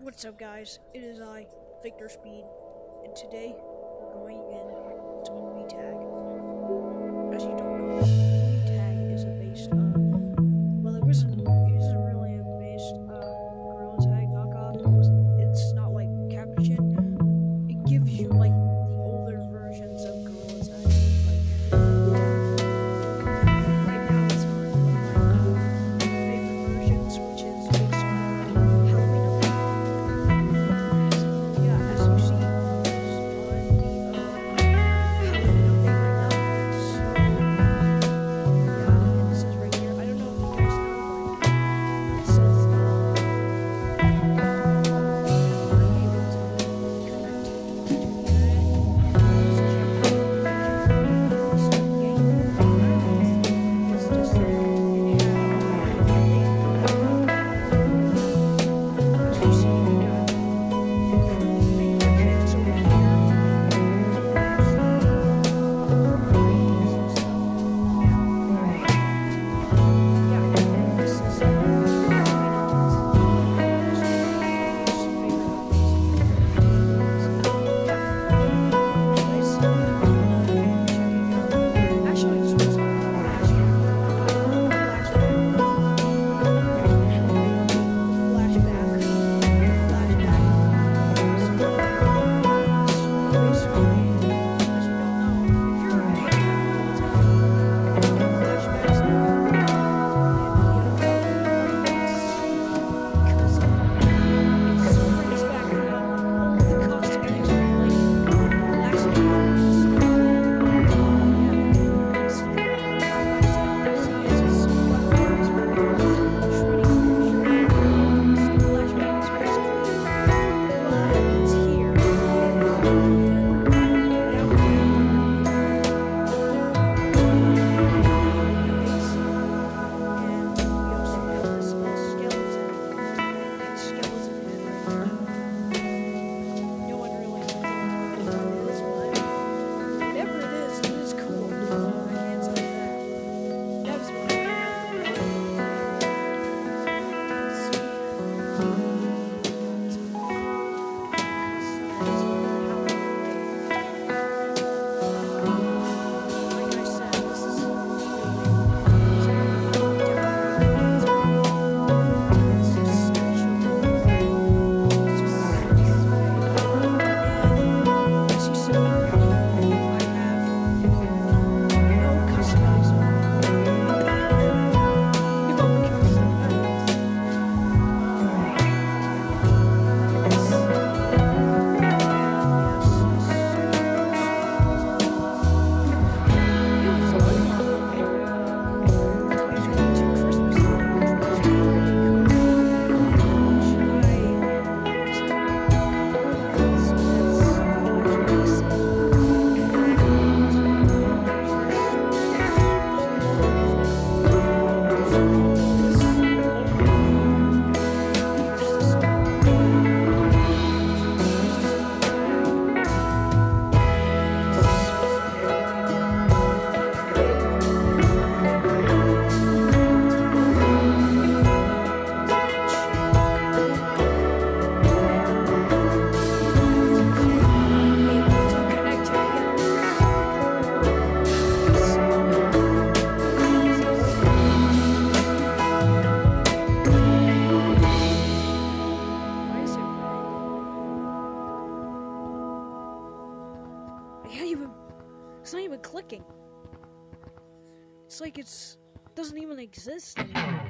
What's up guys, it is I, Victor Speed, and today we're going in to Moony Tag. As you don't know, Moony Tag is based on, well it was doesn't even exist anymore.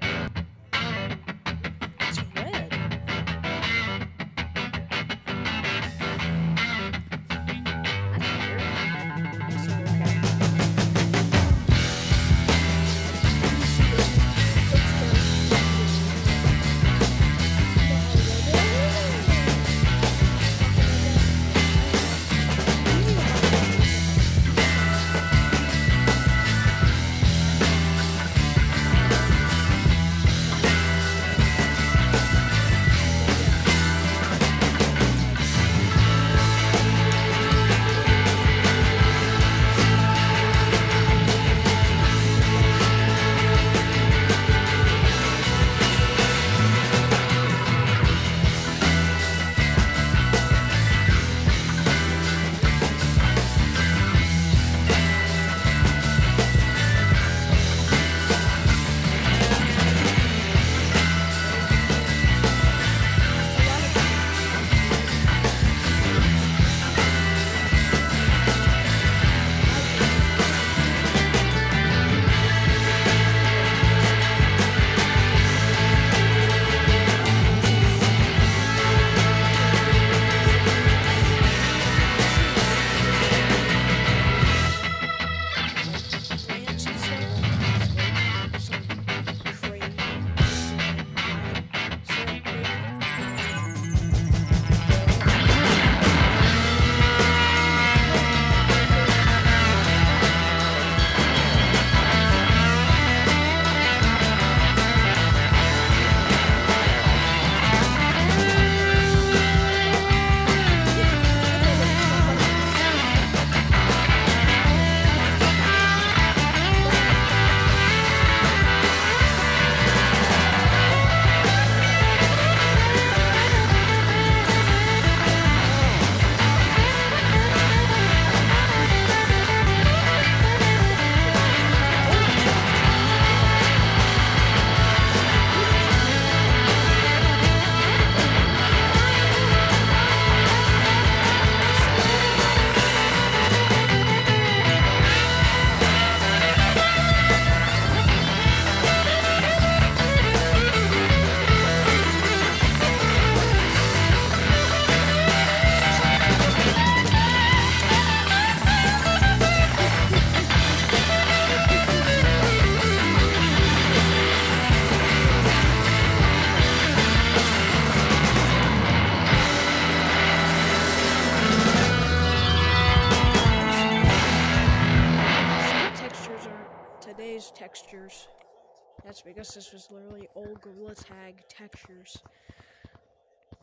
Old Gorilla Tag textures.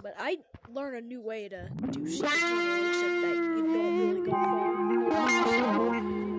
But I learned a new way to do tunnel, except that you don't really go far.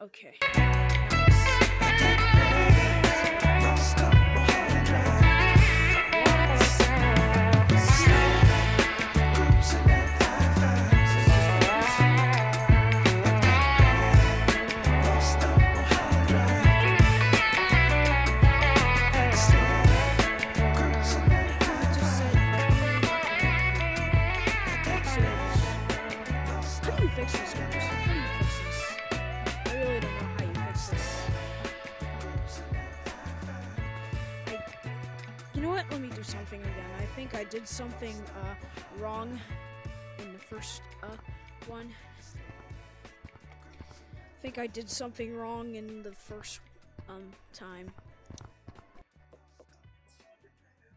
Okay. What? Let me do something again. I think I did something uh, wrong in the first uh, one. I think I did something wrong in the first um time.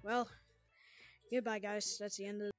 Well, goodbye, guys. That's the end of.